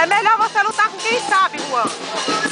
É melhor você lutar com quem sabe, Juan.